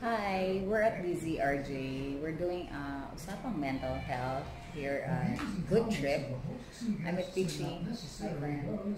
Hi, we're at DZRJ. We're doing uh, usapang mental health here at Good Trip. I'm with Pichi. My friend.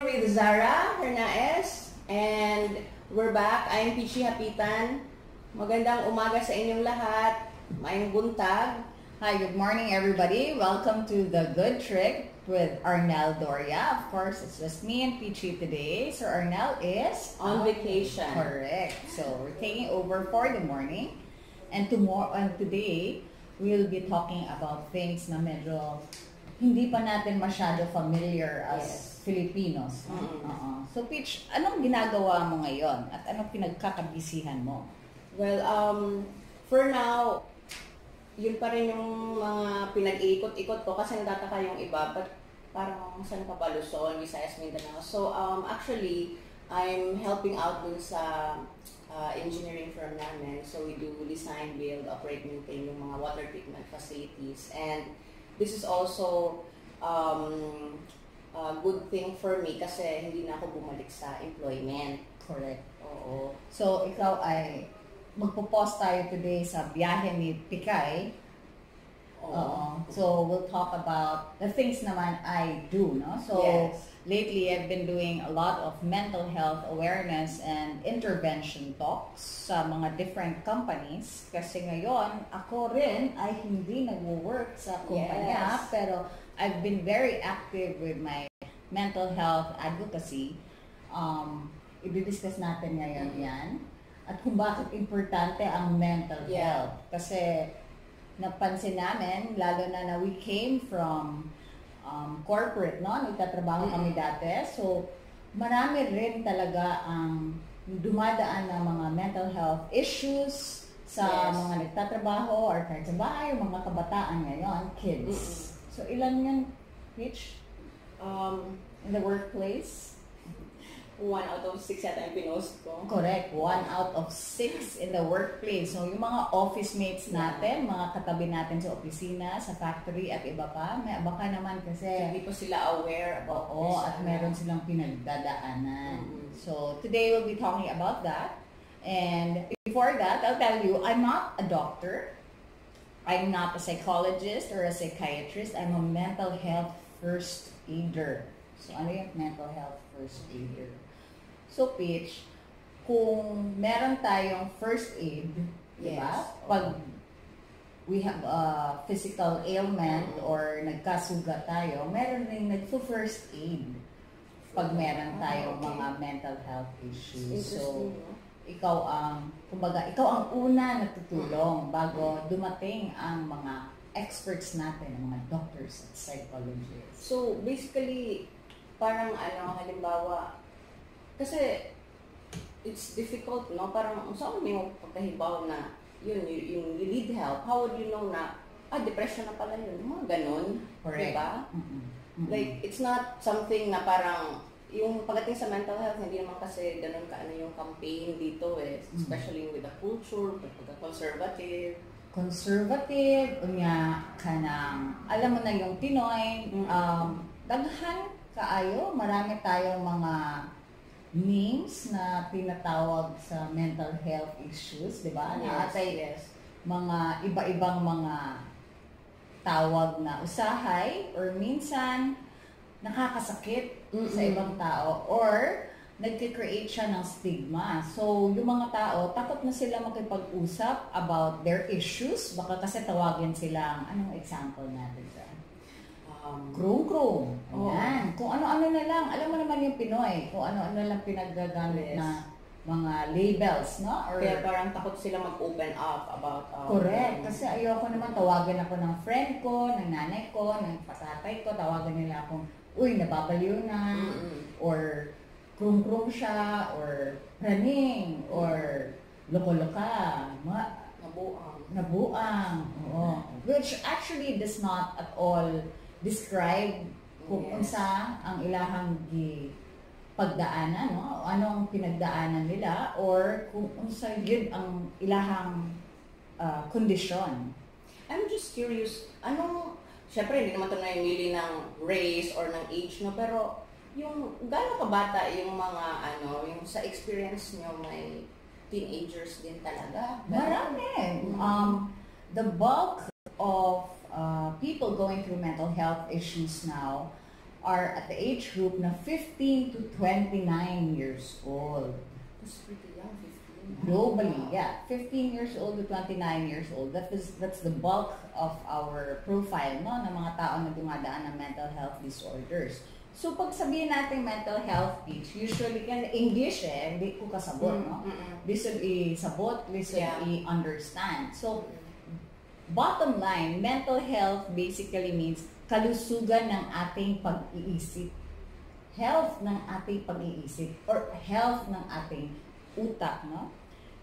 with Zara Hernaez and we're back. I'm Pichi Hapitan. Magandang umaga sa inyong lahat. Mayong buntag. Hi, good morning everybody. Welcome to the Good Trip with Arnel Doria. Of course, it's just me and Pichi today. So Arnel is On vacation. Correct. So we're taking over for the morning. And tomorrow and today, we'll be talking about things na medyo hindi pa natin masyado familiar as Yes. Filipinos. Mm-mm. Oo. So Pitch, anong ginagawa mo ngayon? At anong pinagkakabisihan mo? Well, um, for now, yun pa rin yung mga pinag-iikot-ikot ko kasi natataka yung iba, but parang saan pa ba Luzon, Visayas, Mindanao. So, um, actually, I'm helping out dun sa uh, engineering firm namin. So, we do design, build, operate, maintain yung mga water treatment facilities. And this is also um, a good thing for me kasi hindi na ako bumalik sa employment. Correct. Oo. So, ikaw ay magpo-post tayo today sa biyahe ni Pikay. Oo. So, we'll talk about the things naman I do, no? So, Yes. lately I've been doing a lot of mental health awareness and intervention talks sa mga different companies. Kasi ngayon, ako rin ay hindi nagwo-work sa kumpanya, Yes. pero I've been very active with my mental health advocacy. Um, i-discuss natin ngayon Mhm. yan. At kung bakit importante ang mental Yeah. health. Kasi napansin namin, lalo na na we came from um, corporate, no? Nagtatrabaho kami Mm-mm. dati. So, marami rin talaga ang dumadaan ng mga mental health issues sa Yes. mga nagtatrabaho or kahit sa bahay, mga kabataan ngayon, kids. Mm-mm. So, ilan yan, Rich, Um, in the workplace? One out of six yata yung pinost ko. Correct. One out of six in the workplace. So, yung mga office mates natin, mga katabi natin sa opisina, sa factory at iba pa, may baka naman kasi Hindi pa sila aware about Oo, this, at ano. meron silang pinagdadaanan. Mhm. So, today we'll be talking about that. And before that, I'll tell you, I'm not a doctor. I'm not a psychologist or a psychiatrist. I'm a mental health first aider. So, ano yung mental health first aider? So, Pitch, kung meron tayong first aid, di ba? Yes. Pag we have a physical ailment or nagkasugat tayo, meron rin nagpo-first aid pag meron tayong Ah, okay. mga mental health issues. So, ikaw ang, kumbaga, ikaw ang una natutulong bago dumating ang mga experts natin, ang mga doctors at psychologists. So, basically, parang ano, halimbawa, kasi it's difficult, no? Parang, saan mo pagkahibaw na, yun, yung, you need help, how would you know na, ah, depression na pala yun, mga ganun, Correct. diba? Mm-mm. Like, it's not something na parang, yung pagdating sa mental health, hindi naman kasi ganun ka ano yung campaign dito eh. Mm. Especially with the culture, pagka-conservative. conservative, unya ka ng, alam mo na yung Pinoy, Mm. um, daghan kaayo, marami tayong mga names na tinatawag sa mental health issues, di ba? Na atay yes. mga iba-ibang mga tawag na usahay or minsan nakakasakit sa Mm-mm. ibang tao or nagki-create siya ng stigma. So, yung mga tao, takot na sila makipag-usap about their issues. Baka kasi tawagin silang, anong example natin Um, Krung-krung. Oo. Ayan. Kung ano-ano na lang. Alam mo naman yung Pinoy. Kung ano-ano lang pinagagamit Yes. na mga labels, no? Or, kaya parang takot sila mag-open up about um, Correct. Kasi ayoko naman tawagan ako ng friend ko, ng nanay ko, ng patatay ko. Tawagan nila akong, uy, nababaliw na. Mm-mm. Or krung-krung siya. Or praning. Or loko-loka. Ma- nabuang. nabuang. Oo. Which actually does not at all describe kung Yes. unsa ang ilahang gi pagdaanan, no? Anong pinagdaanan nila or kung unsa yun ang ilahang ah, kondisyon. I'm just curious, anong, syempre hindi naman ito namimili ng race or ng age, no? Pero yung gaano kabata yung mga ano, yung sa experience nyo may teenagers din talaga? Marami. Mm. Um, the bulk of uh, people going through mental health issues now are at the age group na 15 to 29 years old. That's pretty young, 15. Globally, yeah. 15 years old to 29 years old. That is, that's the bulk of our profile no, ng mga tao na dumadaan ng mental health disorders. So, pag sabihin natin mental health pitch, usually, kasi English eh, hindi ko kasabot, no? Mm-mm. Listen i-sabot, listen Yeah. i-understand. So, bottom line, mental health basically means kalusugan ng ating pag-iisip. Health ng ating pag-iisip or health ng ating utak, no?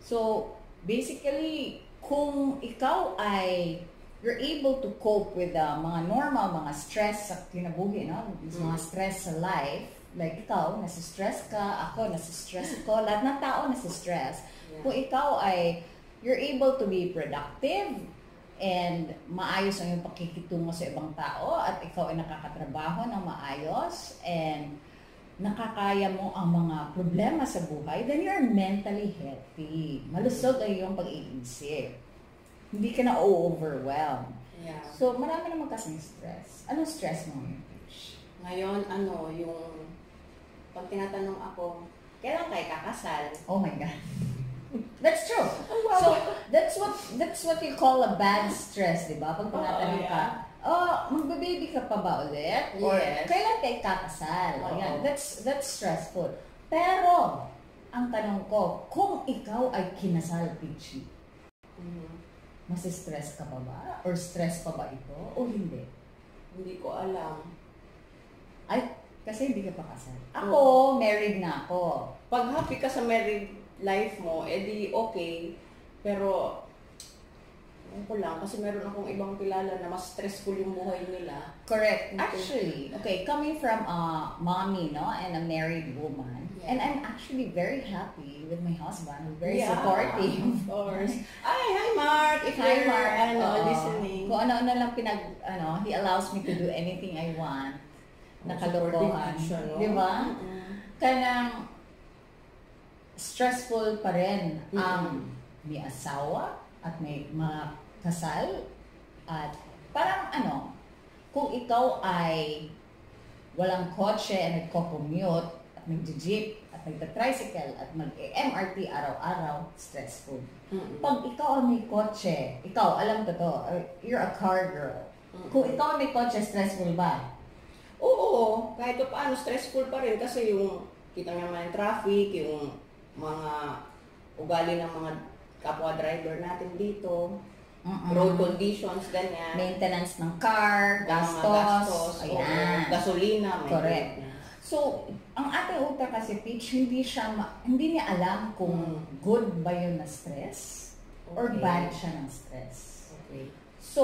So, basically, kung ikaw ay you're able to cope with the mga normal, mga stress sa kinabuhi, no? Mga Mm. stress sa life, like ikaw, nasa-stress ka, ako, nasa-stress ko, lahat ng tao nasa-stress. Yeah. Kung ikaw ay, you're able to be productive and maayos ang iyong pakikitungo sa ibang tao at ikaw ay nakakatrabaho ng maayos and nakakaya mo ang mga problema sa buhay, then you're mentally healthy. Malusog ay iyong pag-iisip. Hindi ka na overwhelm. Yeah. So, marami naman kasing stress. Anong stress mo? Ngayon, ano, yung pag tinatanong ako, kailan kayo kakasal? Oh my God. That's true. wow. So, that's what that's what you call a bad stress, di ba? Pag tinatanong Oo, ka, oh, magbe-baby ka pa ba ulit? Or Yes. kailan kayo kakasal? Oo. Ayan, that's, that's stressful. Pero, ang tanong ko, kung ikaw ay kinasal, Pichi, Mhm. masistress ka pa ba? Or stress pa ba ito? O hindi? Hindi ko alam. Ay, kasi hindi ka pa kasal. Ako, married na ako. Pag happy ka sa married life mo, edi okay. Pero, ewan ko lang, kasi meron akong ibang kilala na mas stressful yung buhay nila. Correct. Actually, okay, coming from a mommy, no, and a married woman, Yeah. and I'm actually very happy with my husband, very Yeah, supportive. Of course. Ay, hi Mark! If Hi, you're, Mark. ano, Oo. listening. Kung ano-ano lang pinag, ano, he allows me to do anything I want. Nakalokohan. Supportive siya, no? Di ba? Mm-mm. Kanang stressful pa rin ang Mm-mm. may asawa at may mga kasal at parang ano, kung ikaw ay walang kotse at nagko-commute at nagje-jeep at nagta-tricycle at mag-MRT araw-araw, stressful. Mm-mm. Pag ikaw ay may kotse, ikaw, alam ko to, uh, you're a car girl. Kung ikaw ay may kotse, stressful ba? Oo, kahit pa paano, stressful pa rin kasi yung kita naman yung traffic, yung mga ugali ng mga kapwa driver natin dito, Mm-mm. road conditions, ganyan. Maintenance ng car, Mga gastos, gastos, ayan. gasolina, may Correct. ganyan. So, ang ating utak kasi, Peach, hindi siya, ma- hindi niya alam kung Mm. good ba yun na stress or Okay. bad siya ng stress. Okay. So,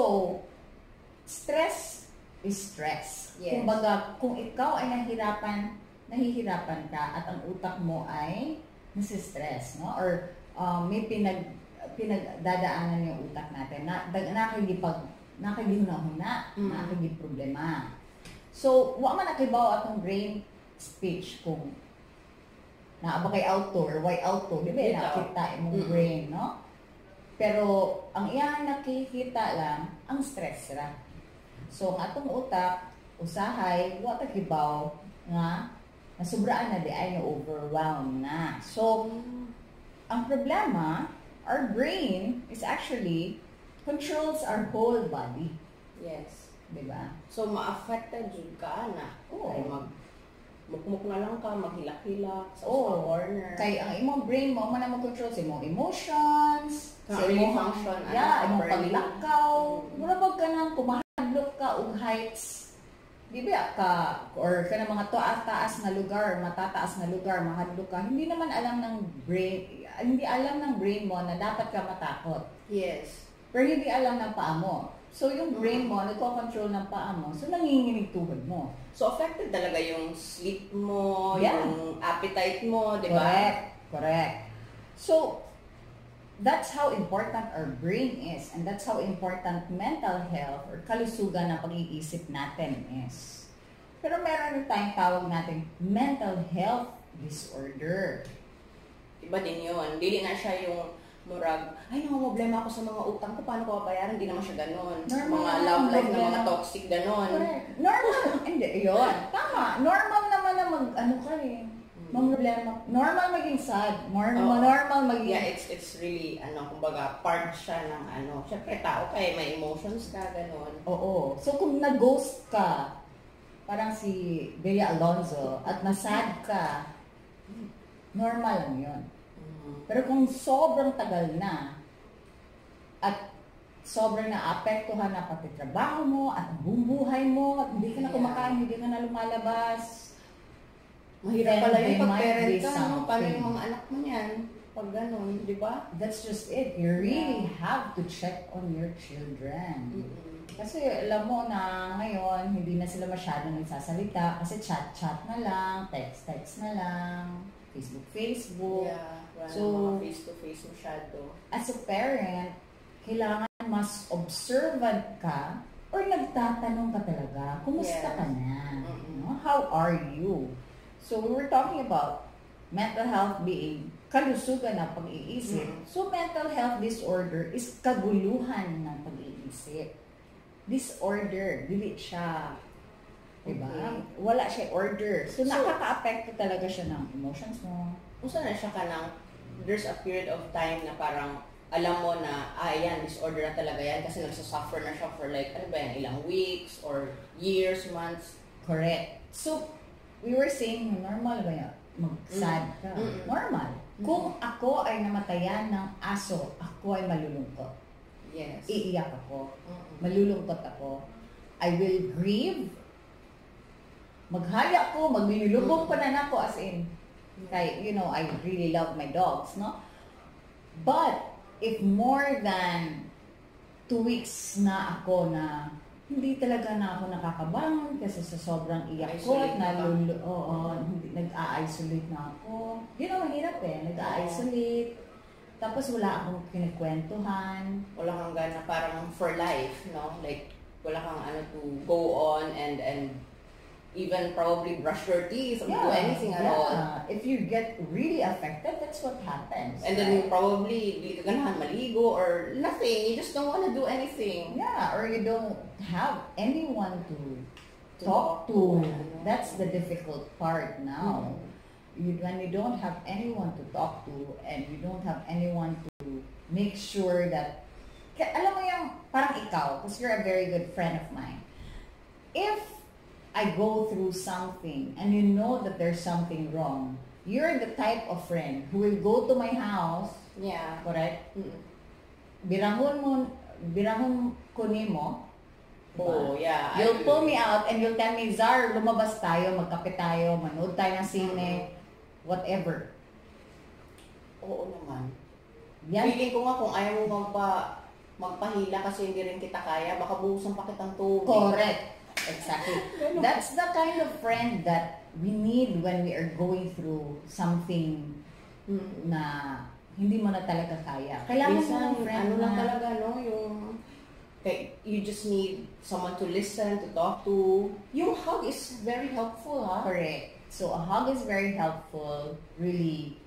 stress is stress. Yes. Kumbaga, kung ikaw ay nahihirapan, nahihirapan ka at ang utak mo ay nasistress, no? Or um, may pinag pinagdadaanan yung utak natin na nakikipag nakikihuna-huna, Mm. nakikiproblema. So, wa man nakibaw atong brain speech kung naa ba kay outdoor, why outdoor, di ba Dito. nakita imong Mm-mm. brain, no? Pero ang iyang nakikita lang ang stress ra. So ang atong utak usahay wa ta kibaw nga nasubraan na di ay na overwhelm na. So ang problema, our brain is actually controls our whole body, Yes. di ba? So, ma-affected yun ka na. Oo. Ay, mag mukmuk na lang ka, maghilak-hilak sa sa corner. Kay ang imong brain mo man ang control sa imong emotions, Can't sa imong function, ano, yeah, imong properly. paglakaw, Mm. mura bag ka nang kumahadlok ka og heights. Di ba ka or ka mga taas na lugar, matataas na lugar, mahadlok ka. Hindi naman alam ng brain, hindi alam ng brain mo na dapat ka matakot. Yes. Pero hindi alam ng paa mo. So yung brain mo, nagko-control ng paa mo. So nanginginig tuhod mo. So, affected talaga yung sleep mo, Yeah. yung appetite mo, di ba? Correct. Correct. So, that's how important our brain is and that's how important mental health or kalusugan ng pag-iisip natin is. Pero meron tayong tawag natin mental health disorder. Iba din yun. Dili na siya yung murag, ay, problema ako sa mga utang ko, paano ko babayaran? Hindi naman siya ganun. Normal mga love life na mga toxic, ganun. Correct. Normal. Hindi, yun. Tama. Normal naman na mag, ano ka eh. Problema. Normal maging sad. Normal, Oo. normal maging... Yeah, it's it's really, ano, kumbaga, part siya ng ano. Siyempre, tao ka eh, may emotions ka, ganun. Oo. So kung nag-ghost ka, parang si Bea Alonzo, at nasad ka, normal lang yun. Mm. Pero kung sobrang tagal na, at sobrang naapektuhan na pati trabaho mo, at buong buhay mo, at hindi ka na Yeah. kumakain, hindi ka na lumalabas, Mahirap pala might pag-parent be ka, no? Paano yung mga anak mo niyan? Pag ganun, di ba? that's just it. You really have to check on your children. Mm-mm. Kasi alam mo na ngayon, hindi na sila masyado nagsasalita kasi chat-chat na lang, text-text na lang, Facebook-Facebook. Yeah, wala So, face-to-face masyado. As a parent, kailangan mas observant ka or nagtatanong ka talaga, kumusta Yes. ka na? Mm-mm. No? How are you? So we were talking about mental health being kalusugan ng pag-iisip. Mm. So mental health disorder is kaguluhan ng pag-iisip. Disorder, dili siya. Diba? Okay. Wala siya order. So, So- nakaka-apekto talaga siya ng emotions mo. Kung saan na siya ka ng, there's a period of time na parang alam mo na, ah, yan, disorder na talaga yan kasi nagsasuffer na siya for like, ano ba yan, ilang weeks or years, months. Correct. So, we were saying, normal ba yan? Mag-sad ka. Mm. Normal. Mm. Kung ako ay namatayan ng aso, ako ay malulungkot. Yes. Iiyak ako. Mm-mm. Malulungkot ako. I will grieve. Maghaya ko, maglilubog pa na ako as in. Kay, you know, I really love my dogs, no? But, if more than two weeks na ako na hindi talaga na ako nakakabangon kasi sa sobrang iyak ko at Isolate ba? nalulu, oo, hindi, nag-a-isolate na ako. Yun ang mahirap eh, nag-a-isolate. Tapos wala akong kinikwentuhan. Wala kang gana parang for life, no? Like, wala kang ano to go on and and even probably brush your teeth or do anything at all. If you get really affected, that's what happens. And then you probably hindi ka ganahan maligo or nothing. You just don't want to do anything. Yeah, or you don't have anyone to To talk talk to. to. That's the difficult part now. Mm-hmm. You, when you don't have anyone to talk to and you don't have anyone to make sure that alam mo yung parang ikaw because you're a very good friend of mine. If I go through something and you know that there's something wrong, you're the type of friend who will go to my house, Yeah. correct? Mm. Birahon mo, birahon ko nimo, Oh, yeah. I You'll pull agree. me out and you'll tell me, Zar, lumabas tayo, magkape tayo, manood tayo ng sine, whatever. Oo naman. Yan. Feeling ko nga kung ayaw mo magpa, magpahila kasi hindi rin kita kaya, baka buhusan pa kitang tubig. Correct. Exactly. That's the kind of friend that we need when we are going through something Mm. na hindi mo na talaga kaya. Kailangan mo Minsan, ng friend ano lang na- talaga, no, yung kay, you just need someone to listen, to talk to. Yung hug is very helpful, ha? Correct. So, a hug is very helpful. Really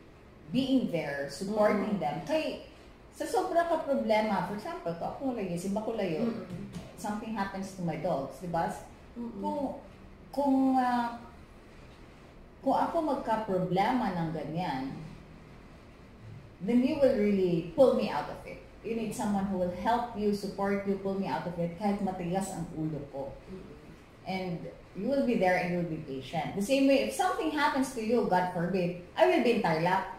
being there, supporting Mm. them. Kay, sa sobra ka problema, for example, ko ako lagi, si Bakulayo, Mm-mm. Something happens to my dogs, di ba? Mm-mm. Kung, kung, ah, kung ako magka-problema ng ganyan, then you will really pull me out of it. You need someone who will help you, support you, pull me out of it, kahit matigas ang ulo ko. And you will be there and you will be patient. The same way, if something happens to you, God forbid, I will be in Tarlac.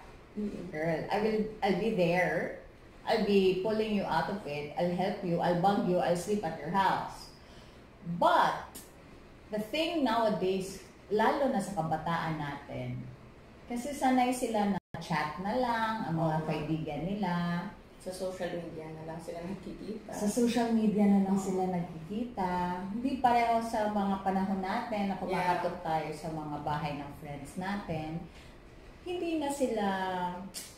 Girl, I will, I'll be there. I'll be pulling you out of it. I'll help you. I'll bug you. I'll sleep at your house. But, the thing nowadays, lalo na sa kabataan natin, kasi sanay sila na chat na lang, ang mga Oo. kaibigan nila. Sa social media na lang sila nakikita. Sa social media na lang sila nagkikita. Hindi pareho sa mga panahon natin na kumakatok tayo sa mga bahay ng friends natin. Hindi na sila,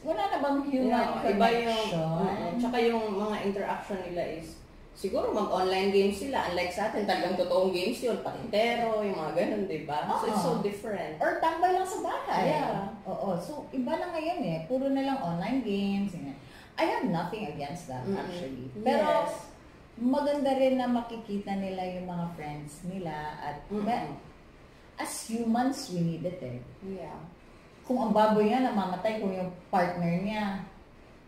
wala na bang human Yeah, iba yung, connection? mm, tsaka yung mga interaction nila is siguro mag-online games sila. Unlike sa atin, talagang totoong games yun. Patintero, yung mga ganun, di ba? So, it's so different. Or tambay lang sa bahay. Yeah. Oo. So, iba na ngayon eh. Puro na lang online games. ganyan. I have nothing against that Mm-mm. actually. Pero, Yes. maganda rin na makikita nila yung mga friends nila at Mm-mm. as humans, we need it eh. Yeah. Kung ang baboy niya namamatay, kung yung partner niya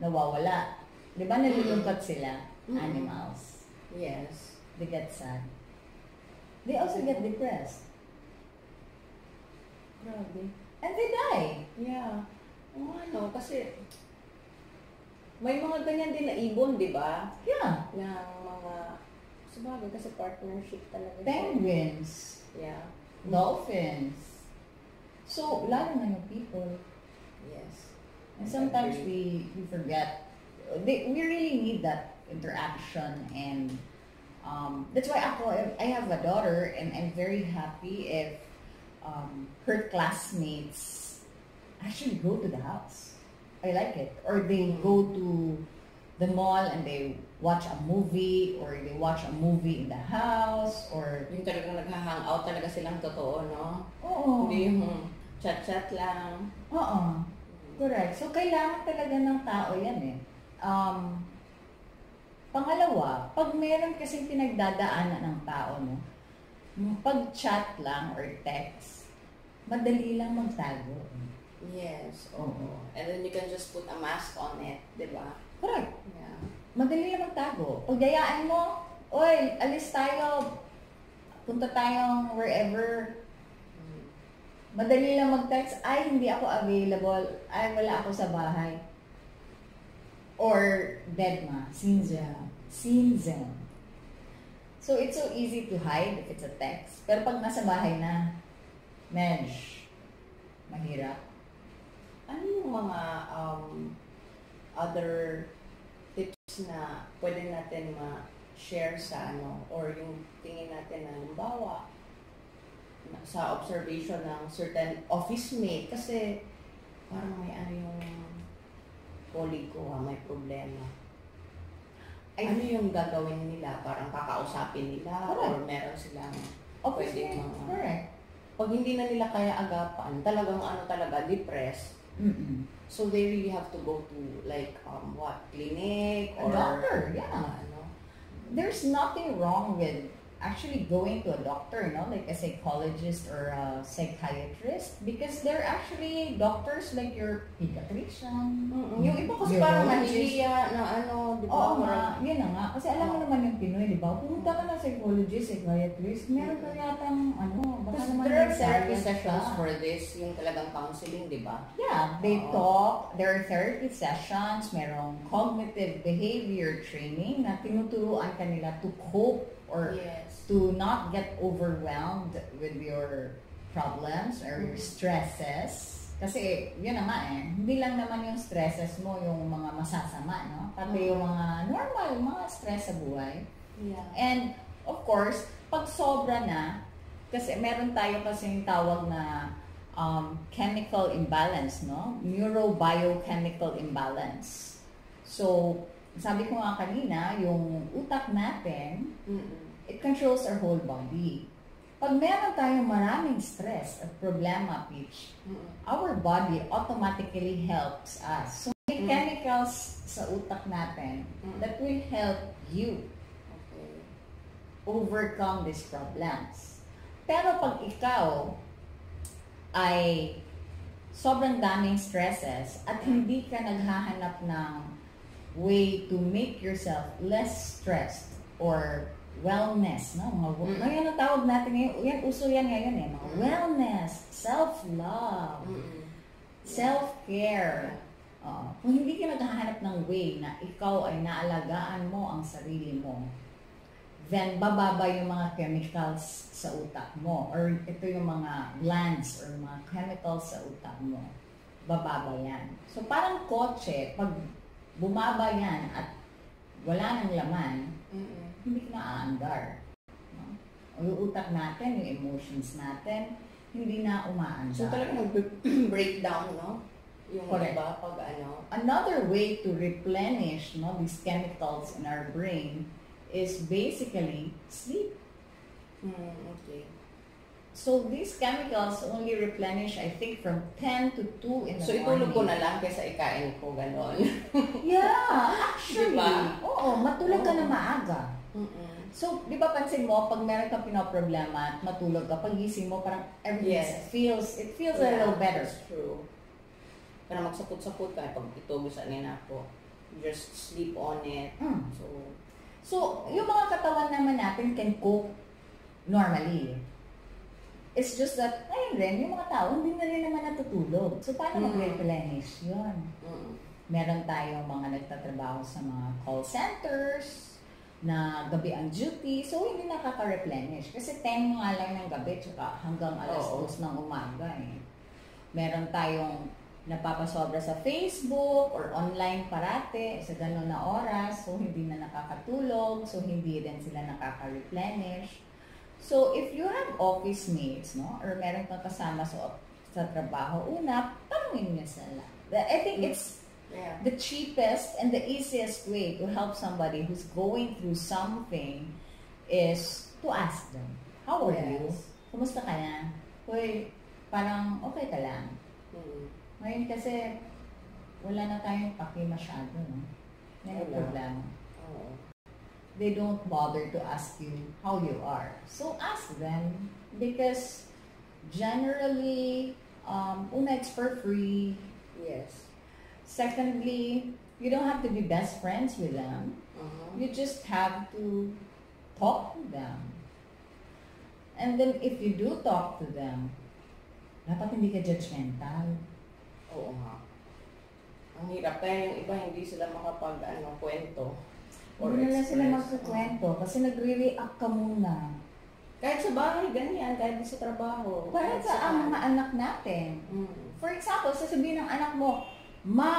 nawawala. Di ba nalulungkot sila? Mm-mm. Animals. Yes. They get sad. They also get depressed. Grabe. And they die. Yeah. Oo, ano, kasi may mga ganyan din na ibon, di ba? Yeah. Ng mga, sabagay kasi partnership talaga. Penguins. Yeah. Dolphins. So, lalo na yung people. Yes. And sometimes we, we forget. They, we really need that interaction and um, that's why ako, I have a daughter and I'm very happy if um, her classmates actually go to the house. I like it. Or they go to the mall and they watch a movie or they watch a movie in the house or Yung talagang nag-hangout talaga silang totoo, no? oo. Hindi yung chat-chat lang. Oo. Correct. So, kailangan talaga ng tao yan eh. Um, pangalawa, pag meron kasing pinagdadaanan ng tao, no, yung pag-chat lang or text, madali lang magtago. Yes, Oo. oo. And then you can just put a mask on it, di ba? Correct. Yeah. Madali lang magtago. Pag dayaan mo, oy, alis tayo, punta tayong wherever. Madali lang mag-text, ay, hindi ako available, ay, wala ako sa bahay. Or, dead ma, sinza. Sinza. So, it's so easy to hide if it's a text. Pero pag nasa bahay na, medj, mahirap. Ano yung mga um, other tips na pwede natin ma-share sa ano or yung tingin natin na halimbawa sa observation ng certain office mate kasi parang may ano yung colleague ko ha, may problema. Ay- ano yung gagawin nila? Parang kakausapin nila or Correct. meron silang Office Pwede mate, mga- correct. pag hindi na nila kaya agapan, talagang ano talaga, depressed, Mm-mm. So they really have to go to like um what clinic A or doctor, yeah. ano. there's nothing wrong with actually going to a doctor, no? Like a psychologist or a psychiatrist because they're actually doctors like your pediatrician. Yung iba kasi parang nahihiya na ano, di ba? Oo nga, yun na nga. Kasi alam mo naman yung Pinoy, di ba? Pumunta ka na psychologist, psychiatrist, meron ka yatang ano, baka naman there are therapy sessions ka. for this, yung talagang counseling, di ba? Yeah, they Oo. talk, there are therapy sessions, merong cognitive behavior training na tinuturuan ka nila to cope or yes. To not get overwhelmed with your problems or your stresses. Kasi, yun na nga eh, hindi lang naman yung stresses mo yung mga masasama, no? Pati yung mga normal, mga stress sa buhay. Yeah. And, of course, pag sobra na, kasi meron tayo kasing tawag na um, chemical imbalance, no? Neurobiochemical imbalance. So, sabi ko nga kanina, yung utak natin, Mm-mm. It controls our whole body. Pag meron tayong maraming stress at problema, Peach, our body automatically helps us. So, may Mm. chemicals sa utak natin Mm. that will help you Okay. overcome these problems. Pero pag ikaw ay sobrang daming stresses at hindi ka naghahanap ng way to make yourself less stressed or wellness, no? Mga, Mm. Ngayon ang tawag natin ngayon, yan, uso yan ngayon eh, mga Mm. wellness, self-love, Mm-mm. self-care. Oo. kung hindi ka naghahanap ng way na ikaw ay naalagaan mo ang sarili mo, then bababa yung mga chemicals sa utak mo or ito yung mga glands or mga chemicals sa utak mo. Bababa yan. So parang kotse, pag bumaba yan at wala nang laman, Mm-mm. Hindi ka naaandar. No? O yung utak natin, yung emotions natin, hindi na umaandar. So talagang nag-breakdown, no? Yung Correct. iba pag ano. Another way to replenish no, these chemicals in our brain is basically sleep. Mm, okay. So these chemicals only replenish, I think, from 10 to 2 in the So morning. itulog ko na lang kaysa ikain ko, ganon. Yeah, actually. Diba? Oo, matulog ka Oo. na maaga. Mm-mm. So, di ba pansin mo, pag meron kang pinoproblema at matulog ka, pag gising mo, parang everything Yes. feels, it feels a Yeah, little better. That's true. Para magsapot-sapot ka, pag itubo sa nina ko, just sleep on it. Mm. So, So, yung mga katawan naman natin can cope normally. It's just that, ayun rin, yung mga tao, hindi na rin naman natutulog. So, paano Mm. mag-replenish yun? mm, Meron tayong mga nagtatrabaho sa mga call centers, na gabi ang duty, so hindi nakaka-replenish. Kasi 10 nga lang ng gabi, tsaka hanggang alas Oo. 2 ng umaga eh. Meron tayong napapasobra sa Facebook or online parate sa ganun na oras, so hindi na nakakatulog, so hindi rin sila nakaka-replenish. So, if you have office mates, no, or meron kang kasama sa, sa trabaho, una, tanungin niyo sila. I think it's yeah. the cheapest and the easiest way to help somebody who's going through something is to ask them, how are you? Kumusta ka na? Uy, parang okay ka lang. Mm. Ngayon kasi, wala na tayong paki masyado, no? Wala. problema. Oo. They don't bother to ask you how you are. So ask them because generally, um, una, it's for free. Yes. Secondly, you don't have to be best friends with them. Uh-huh. You just have to talk to them. And then if you do talk to them, dapat hindi ka judgmental. Oo nga. Ang hirap kaya yung iba hindi sila makapag ano, kwento. Or Hindi na sila magkukwento kasi nagre-react ka muna. Kahit sa bahay, ganyan. Kahit sa trabaho. Para kahit sa ang mga anak natin. Mm. For example, sasabihin ng anak mo, Ma,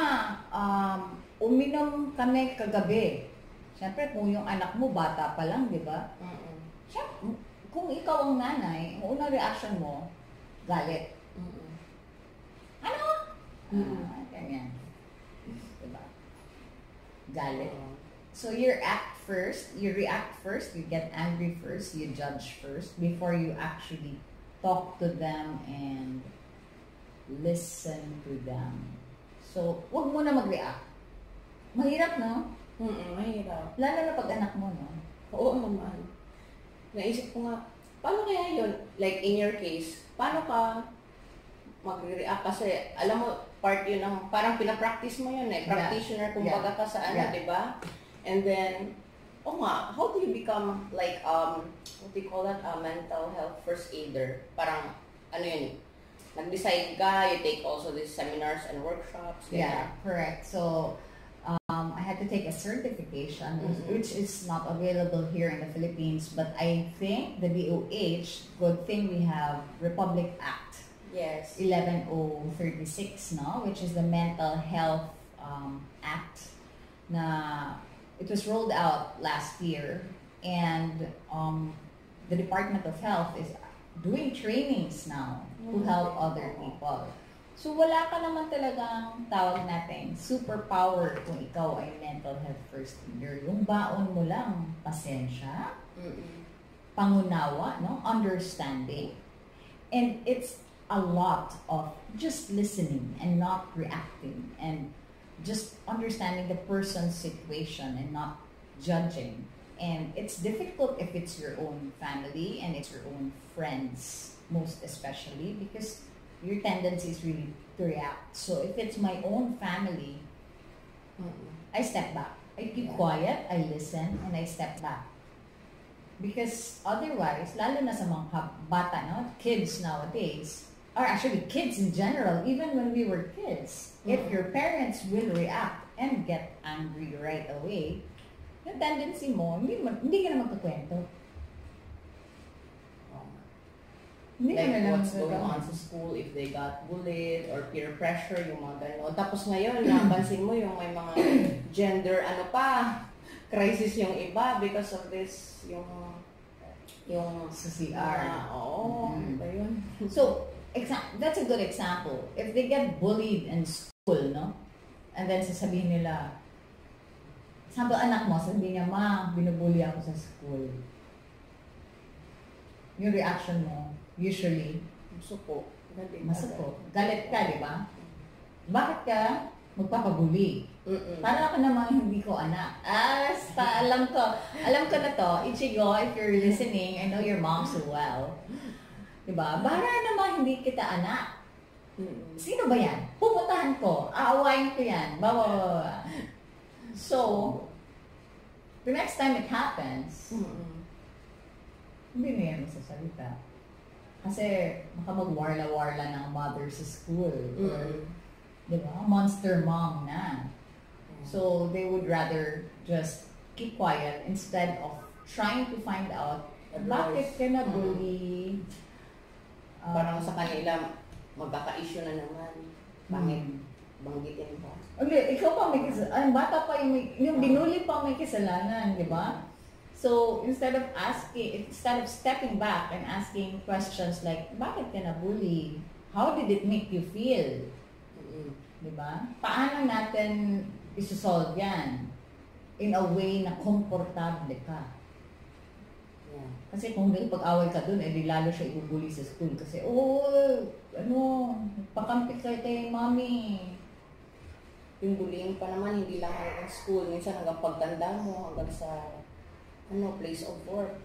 um, uminom kami kagabi. Siyempre, kung yung anak mo, bata pa lang, di ba? Mm-mm. Siyempre, kung ikaw ang nanay, ang unang reaction mo, galit. Mm-mm. Ano? Mm. Ah, ganyan. Diba? Galit. So you act first, you react first, you get angry first, you judge first before you actually talk to them and listen to them. So, wag mo na mag-react. Mahirap, no? Mm-mm, mahirap. Lalo na pag anak mo, no? Oo naman. Naisip ko nga, paano kaya yun? Like in your case, paano ka mag-react? Kasi alam mo, part yun ng, parang pinapractice mo yun eh. Yeah. Practitioner kumbaga ka sa ano, Yeah. di ba? And then, oh nga, how do you become like, um, what do you call that? A mental health first aider. Parang, ano yun, nag-decide ka, you take also these seminars and workshops. Yeah, correct. So, um, I had to take a certification, which- Mhm. which is not available here in the Philippines, but I think the DOH, good thing we have Republic Act Yes. 11036, no? Which is the Mental Health um, Act na it was rolled out last year and um, the Department of Health is doing trainings now to help other people. So wala ka naman talagang tawag natin superpower kung ikaw ay mental health first aider. Yung baon mo lang, pasensya, Mm-mm. pangunawa, no? understanding. And it's a lot of just listening and not reacting and just understanding the person's situation and not judging. And it's difficult if it's your own family and it's your own friends, most especially, because your tendency is really to react. So if it's my own family, Mm-mm. I step back. I keep Yeah. quiet, I listen, and I step back. Because otherwise, lalo na sa mga bata, no? kids nowadays, or actually kids in general, even when we were kids, if Mhm. your parents will react and get angry right away, yung tendency mo, hindi, hindi ka na magkakwento. Hindi na like lang what's going on sa school, if they got bullied or peer pressure, yung mga gano'n. Tapos ngayon, napansin mo yung may mga gender, ano pa, crisis yung iba because of this, yung, yung, Sa CR. Ah, oo, Mhm. ano ba yun? So, exa- that's a good example. If they get bullied in school, no? And then sasabihin nila, Sabi anak mo, sabi niya, ma, binubuli ako sa school. Yung reaction mo, usually, Masuko. Galit masuko. Galit ka, di ba? Bakit ka magpapabuli? Mm-mm. Para ako namang hindi ko anak. Ah, sta, alam ko. Alam ko na to. Ichigo, if you're listening, I know your mom so well. Diba? Para naman hindi kita anak. Sino ba yan? Pupuntahan ko. Aawain ko yan. Bawa. So, the next time it happens, Mm-mm. hindi na yan masasalita. Kasi baka magwarla-warla ng mother sa school. Or, Mm-mm. di ba? Monster mom na. So, they would rather just keep quiet instead of trying to find out bakit ka na bully. Um, Parang sa kanila, magkaka-issue na naman. Bakit banggitin pa? Uli, ikaw pa may kasalanan. Ang bata pa yung, may, yung binuli pa may kasalanan, di ba? So, instead of asking, instead of stepping back and asking questions like, bakit ka na-bully? How did it make you feel? Mm-mm. Di ba? Paano natin isosolve yan? In a way na komportable ka. Yeah. Kasi kung dahil pag-away ka dun, eh di lalo siya ibubuli sa school. Kasi, oh, ano, pakampi ka kay mami. Yung bullying pa naman, hindi lang hanggang school. Minsan hanggang pagtanda mo, hanggang sa ano, place of work.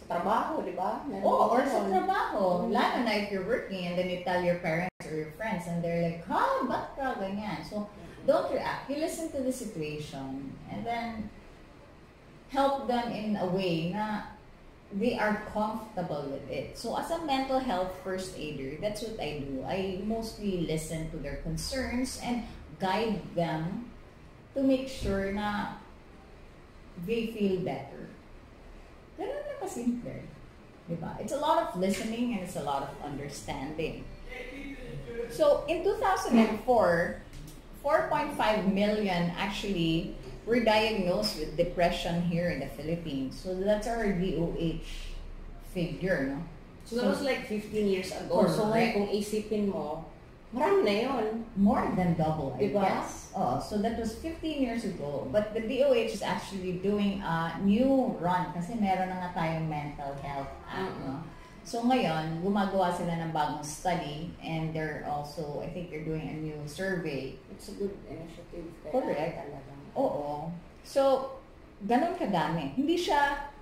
Sa trabaho, di ba? Oh, or sa trabaho. Mm. Lalo na if you're working and then you tell your parents or your friends and they're like, ha, ba't ka ganyan? So, don't react. You listen to the situation and then help them in a way na they are comfortable with it. So, as a mental health first aider, that's what I do. I mostly listen to their concerns and guide them to make sure na they feel better. Ganun na kasimple. Diba? It's a lot of listening and it's a lot of understanding. So, in 2004, 4.5 million actually were diagnosed with depression here in the Philippines. So, that's our DOH figure, no? So, that was like 15 years ago. So, Correct. ngayon, kung isipin mo, marami na yun. More than double, I Diba? guess. Oh, so that was 15 years ago. But the DOH is actually doing a new run kasi meron na nga tayong mental health act. Mm-mm. No? So ngayon, gumagawa sila ng bagong study and they're also, I think they're doing a new survey. It's a good initiative. Kaya Correct. Talaga. Oo. So, ganun kadami. Hindi siya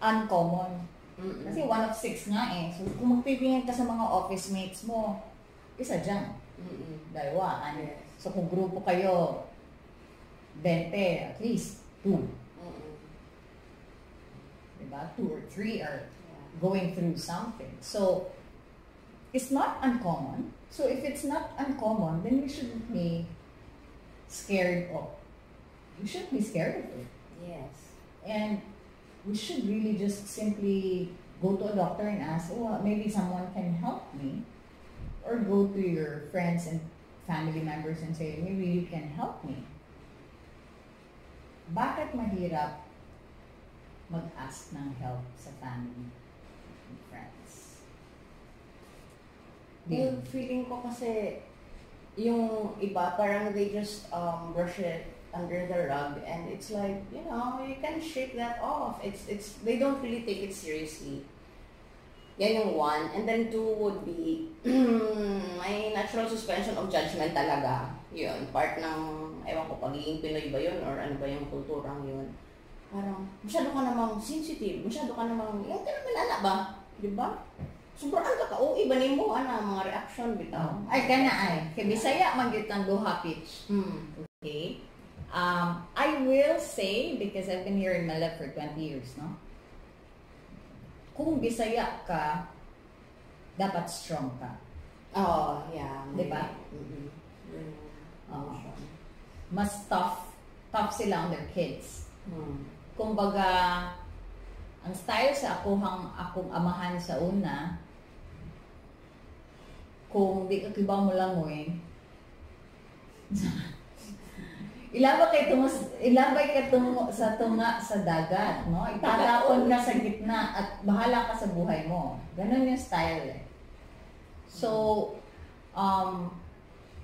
uncommon. Mm-mm. Kasi one of six nga eh. So kung magpipingin ka sa mga office mates mo, isa dyan. Mm-mm. Dalawa, ano. Yes. So kung grupo kayo, 20, at least two. Mm-mm. Diba? Two or three are Yeah. going through something. So it's not uncommon. So if it's not uncommon, then we shouldn't be scared of. you shouldn't be scared of it. Yes. And we should really just simply go to a doctor and ask, oh, maybe someone can help me. Or go to your friends and family members and say, maybe you can help me. Bakit mahirap mag-ask ng help sa family and friends? Well, feeling ko kasi yung iba parang they just um, brush it under the rug and it's like, you know, you can shake that off. It's it's they don't really take it seriously. Yan yung one. And then two would be may natural suspension of judgment talaga. Yun, part ng, ewan ko, pagiging Pinoy ba yun or ano ba yung kulturang yun. Parang, masyado ka namang sensitive, masyado ka namang, yung ka naman ala ba? Di ba? Sobrang ka ka, o iba ni mo, ano, mga reaction bitaw. Ay, kana ay. Kay Bisaya, manggit ang duha pitch. Hmm. Okay? Um, I will say, because I've been here in Malab for 20 years, no? Kung Bisaya ka, dapat strong ka. Oh, yeah. Di ba? Yun. Oo. Mas tough, tough sila on their kids. Hmm. Kumbaga, ang style sa akuhang akong amahan sa una, kung di ka kiba mo lang mo eh, ilabay kay tungo, ilabay ka tungo sa tunga sa dagat, no? Itatapon ka sa gitna at bahala ka sa buhay mo. Ganon yung style eh. So, um,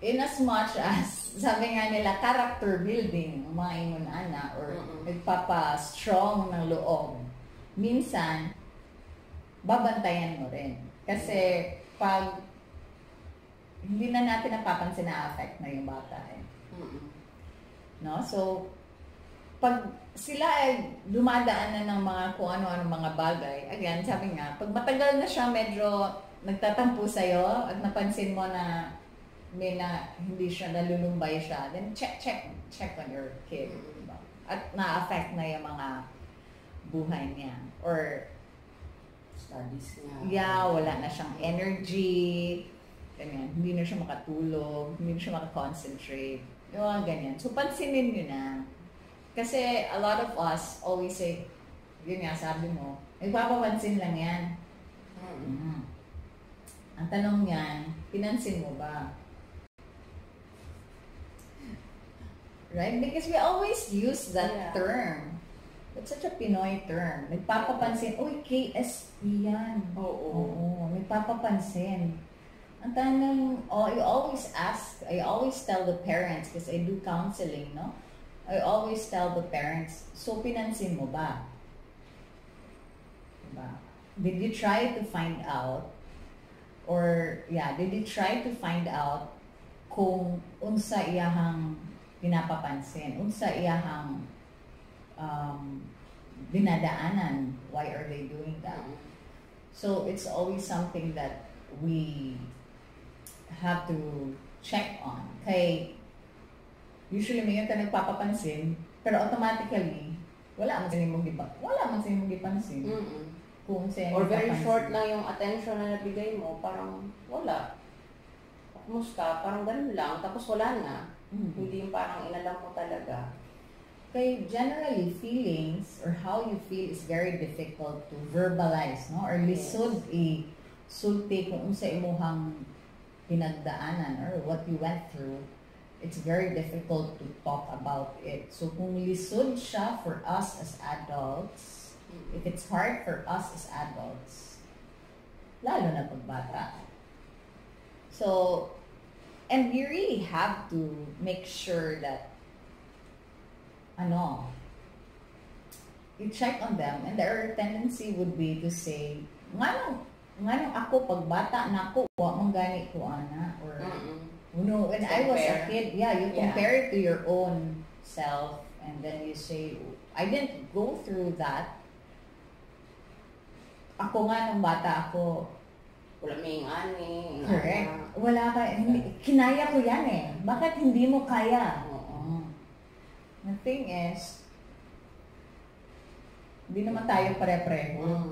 in as much as, sabi nga nila, character building, ang mga ingon-ana, or Mm-mm. nagpapa-strong ng loob, minsan, babantayan mo rin. Kasi, pag hindi na natin napapansin na affect na yung bata eh. Mm-mm. No? So, pag sila ay dumadaan na ng mga kung ano-ano mga bagay, again, sabi nga, pag matagal na siya medyo nagtatampo sa'yo at napansin mo na may na hindi siya nalulumbay siya, then check, check, check on your kid. Diba? At na-affect na yung mga buhay niya. Or, Studies niya. yeah, wala na siyang energy, ganyan, hindi na siya makatulog, hindi na siya makakoncentrate, yung mga ganyan. So, pansinin nyo na. Kasi a lot of us always say, yun nga, sabi mo, nagpapapansin lang yan. Mm-mm. Mm. Ang tanong niyan, pinansin mo ba? Right? Because we always use that Yeah. term. It's such a Pinoy term. Nagpapapansin, uy, KSP yan. Oo. Oo, nagpapapansin. Ang tanong, oh, I always ask, I always tell the parents, because I do counseling, no? I always tell the parents, so pinansin mo ba? Diba? Did you try to find out, or, yeah, did you try to find out kung unsa iyahang pinapapansin, unsa iyahang um, why are they doing that? So it's always something that we have to check on. Kay usually may ka nagpapapansin, pero automatically wala man sa imong gipa, wala man sa imong gipansin. Mm-mm. Kung sa Or very short lang yung attention na nabigay mo, parang wala. Kumusta? Parang ganun lang, tapos wala na. Mm. Hindi yung parang inalam mo talaga. Kay generally feelings or how you feel is very difficult to verbalize, no? Or lisod i sulti kung unsa imuhang pinagdaanan or what you went through. It's very difficult to talk about it. So kung lisod siya for us as adults, if it's hard for us as adults, lalo na pagbata. So, and we really have to make sure that ano, you check on them and their tendency would be to say, nga nga ako pagbata na ako, wa man gani ko ana or Mm-mm. you know, when I was a Compare. kid, yeah, you Yeah. compare it to your own self and then you say, I didn't go through that. Ako nga nung bata ako, Wala may ani. correct. Wala ka, hindi, kinaya ko yan eh. Bakit hindi mo kaya? Oo. The thing is, hindi naman tayo pare-pareho. Mm.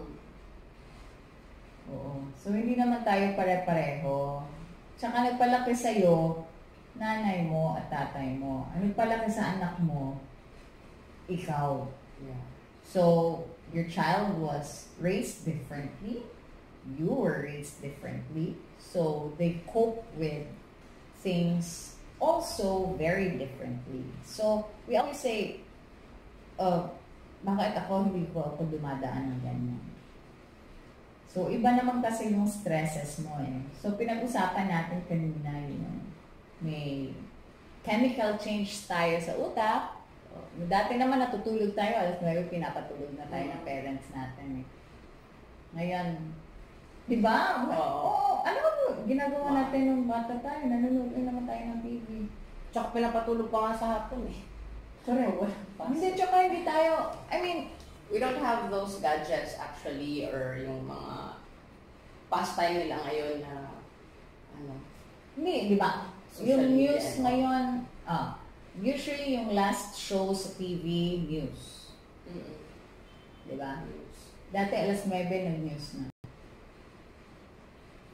Oo. So, hindi naman tayo pare-pareho. Tsaka nagpalaki sa'yo, nanay mo at tatay mo. Ang nagpalaki sa anak mo, ikaw. Yeah. So, your child was raised differently. You were raised differently. So, they cope with things also very differently. So, we always say, uh, bakit ako hindi ko ako dumadaan ng ganyan? So, iba naman kasi yung stresses mo eh. So, pinag-usapan natin kanina yun. May chemical change tayo sa utak. Dati naman natutulog tayo, alas 9, pinapatulog na tayo ng parents natin eh. Ngayon, di ba? Oo. Oo, ano ba ginagawa natin nung bata tayo? Nanonood naman tayo ng TV. Tsaka pinapatulog pa nga sa hapon eh. Correct. Wala pa. Hindi, tsaka hindi tayo, I mean, We don't have those gadgets actually or yung mga pastime nila ngayon na ano. Hindi, di ba? Yung news ngayon, ah, usually yung last show sa TV, news. Mm-mm. Di ba? Dati alas 9 nag-news na.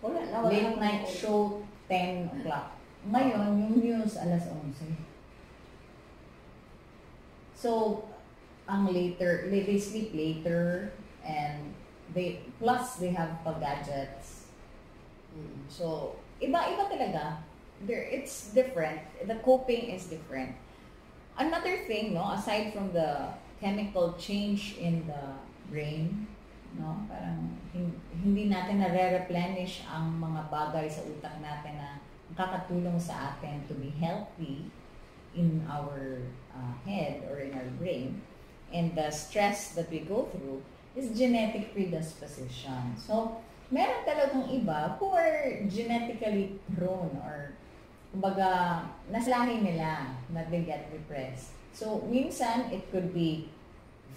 Wala na. Wala Late na- night show, 10 o'clock. Ngayon, yung news alas 11. So, ang later, they, sleep later and they, plus they have pa gadgets. Mm. So, iba-iba talaga. There, it's different. The coping is different. Another thing, no, aside from the chemical change in the brain, no, parang hin- hindi natin nare-replenish ang mga bagay sa utak natin na kakatulong sa atin to be healthy in our uh, head or in our brain and the stress that we go through is genetic predisposition. So, meron talagang iba who are genetically prone or kumbaga, naslahi nila na they get depressed. So, minsan, it could be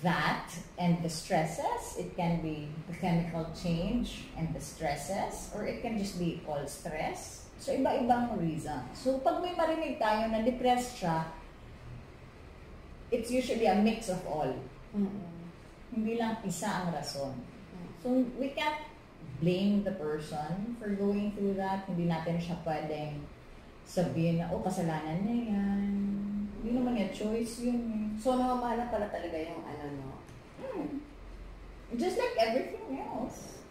that and the stresses. It can be the chemical change and the stresses or it can just be all stress. So, iba-ibang reason. So, pag may marinig tayo na depressed siya, it's usually a mix of all. Mm-mm. Hindi lang isa ang rason. Mm. So, we can't blame the person for going through that. Hindi natin siya pwedeng sabihin na, oh, kasalanan niya yan. Hindi naman niya choice yun eh. So, namamana pala talaga yung ano, no? Hmm. Just like everything else.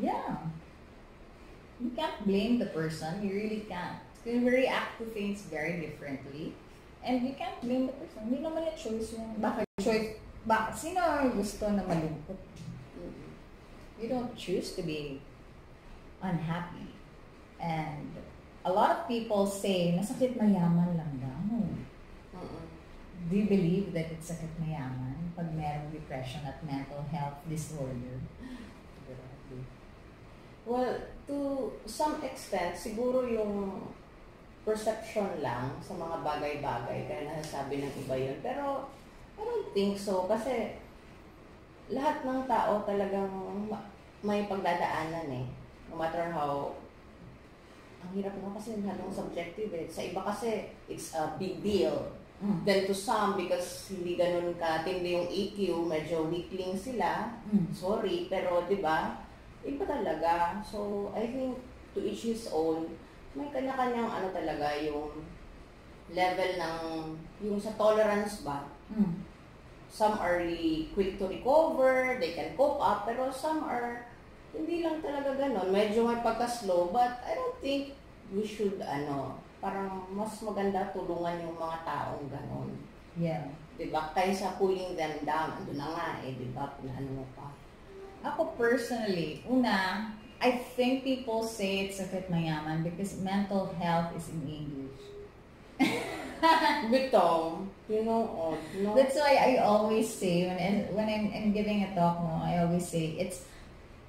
Yeah. You can't blame the person. You really can't. We react to things very differently. And you can't blame the person. Hindi naman niya choice yun. Bakit choice? Bakit? Sino gusto na malungkot? You don't choose to be unhappy. And a lot of people say, nasakit mayaman lang daw. Mm-mm. Do you believe that it's sakit mayaman pag merong depression at mental health disorder? Well, to some extent, siguro yung perception lang sa mga bagay-bagay, kaya nasasabi ng iba yun. Pero, I don't think so. Kasi, lahat ng tao talagang ma- may pagdadaanan eh. No matter how, ang hirap na kasi halong subjective eh. Sa iba kasi, it's a big deal. Mm. Then to some, because hindi ganun katindi yung EQ, medyo weakling sila, Mm. sorry, pero 'di ba? Iba talaga. So, I think to each his own, may kanya-kanyang ano talaga yung level ng yung sa tolerance ba. Mm. Some are really quick to recover, they can cope up, pero some are hindi lang talaga ganon. Medyo may pagka-slow, but I don't think we should ano, parang mas maganda tulungan yung mga taong ganon. Yeah. 'Di ba? Kaysa pulling them down. Ando na nga eh, 'di ba? Pinaano mo pa. Ako personally, una, I think people say it's sakit mayaman because mental health is in English. Bitong, you know, odd, no? That's why I always say, when, when I'm, I'm giving a talk, no, I always say, it's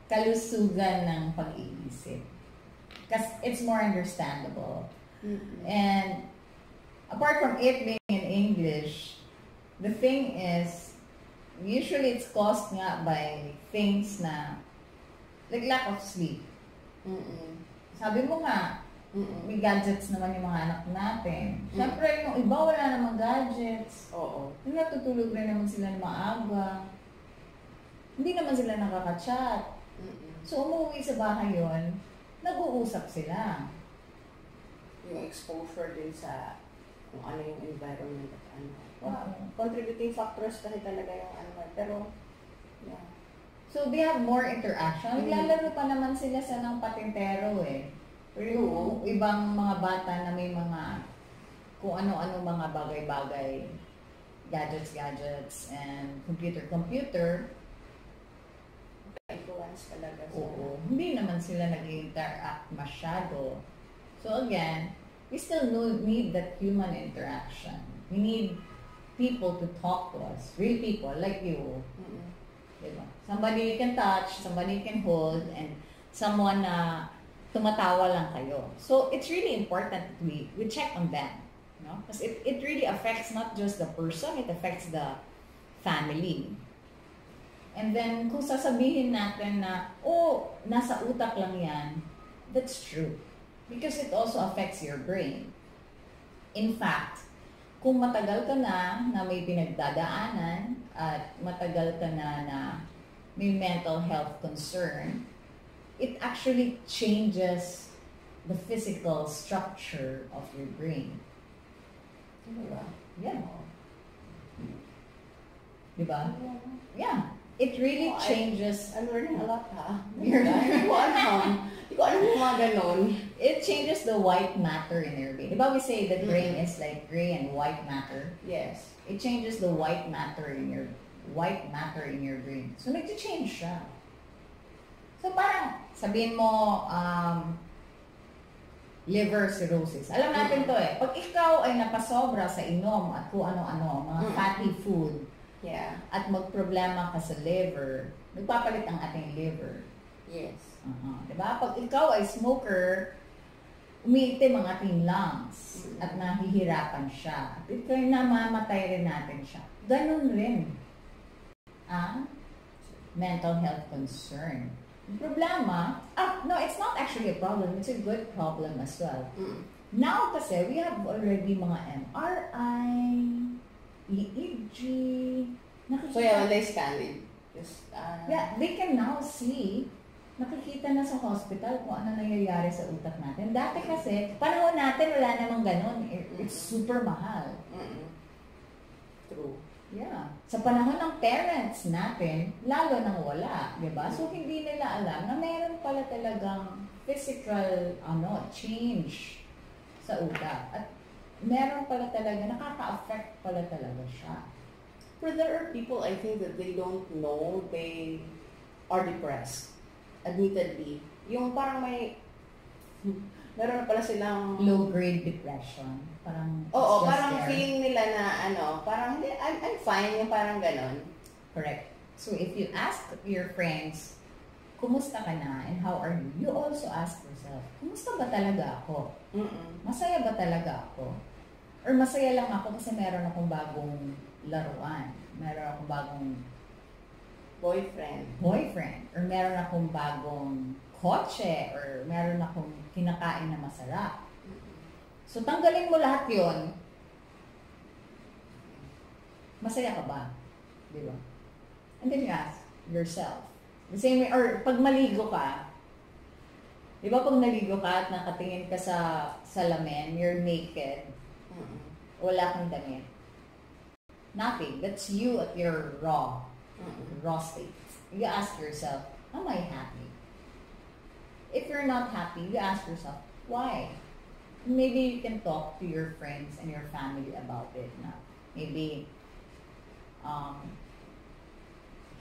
kalusugan ng pag-iisip. Because it's more understandable. Mm-mm. And apart from it being in English, the thing is, usually it's caused nga by things na, like lack of sleep. Mm-mm. Sabi mo nga, Mm-mm. may gadgets naman yung mga anak natin. Mm. Siyempre, yung iba wala namang gadgets. Oo. Yung natutulog rin naman sila ng maaga. Hindi naman sila nakaka-chat. Mm-mm. So, umuwi sa bahay yon nag-uusap sila. Yung exposure din sa kung ano yung environment at ano. Wow. Contributing factors kasi talaga yung ano. Pero. So, they have more interaction. Mm. Naglalaro pa naman sila sa ng patintero eh. Or yung ibang mga bata na may mga kung ano-ano mga bagay-bagay, gadgets-gadgets, and computer-computer, Influence talaga sa... oo, hindi naman sila nag-interact masyado. So again, we still need that human interaction. We need people to talk to us, real people like you, Mm-mm. Diba? Somebody you can touch, somebody you can hold, and someone na tumatawa lang kayo. So, it's really important that we, we check on them. No? Because it, it really affects not just the person, it affects the family. And then, kung sasabihin natin na, oh, nasa utak lang yan, that's true. Because it also affects your brain. In fact, kung matagal ka na na may pinagdadaanan at matagal ka na na may mental health concern, it actually changes the physical structure of your brain. Diba? Yeah. Diba? Yeah. It really Oh, I- changes I'm learning a lot, ha? You're- Hindi ko alam. Ko alam yung mga ganon. it changes the white matter in your brain. Diba we say the brain Mhm. is like gray and white matter? Yes. It changes the white matter in your white matter in your brain. So nag-change siya. So parang sabihin mo, um, liver cirrhosis. Alam natin to eh. Pag ikaw ay napasobra sa inom at kung ano-ano, mga Mm. fatty food, Yeah. at magproblema ka sa liver, nagpapalit ang ating liver. Yes. Uh Diba? Pag ikaw ay smoker, umiitim ang ating lungs at nahihirapan siya. At ito ay namamatay rin natin siya. Ganun rin ang mental health concern. Problema, ah, no, it's not actually a problem. It's a good problem as well. Mm. Now kasi, we have already mga MRI, EEG, nakikita. So yeah, when they scan it, just uh, Yeah, they can now see, nakikita na sa hospital kung ano nangyayari sa utak natin. Dati kasi, panahon natin wala namang ganun. It- It's super mahal. Mm-mm. True. Yeah. Sa panahon ng parents natin, lalo nang wala, di ba? So, hindi nila alam na meron pala talagang physical, ano, change sa utak. At meron pala talaga, nakaka-affect pala talaga siya. But there are people, I think, that they don't know they are depressed. Admittedly. Yung parang may... Meron na pala silang... Low-grade depression. Parang, Oo, parang there. feeling nila na ano, parang hindi, I'm, I'm fine, yung parang ganon. Correct. So if you ask your friends, kumusta ka na and how are you? You also ask yourself, kumusta ba talaga ako? Mm-mm. Masaya ba talaga ako? Or masaya lang ako kasi meron akong bagong laruan. Meron akong bagong Boyfriend. boyfriend. Or meron akong bagong kotse. Or meron akong kinakain na masarap. So tanggalin mo lahat yon masaya ka ba? Di ba? And then you ask yourself. The same way, or pag maligo ka, di ba pag naligo ka at nakatingin ka sa salamin, you're naked, wala kang damit. Nothing. That's you at your raw, Mm-mm. raw state. You ask yourself, am I happy? If you're not happy, you ask yourself, why? Maybe you can talk to your friends and your family about it na maybe um,